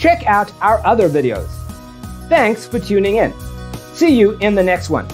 check out our other videos. Thanks for tuning in. See you in the next one.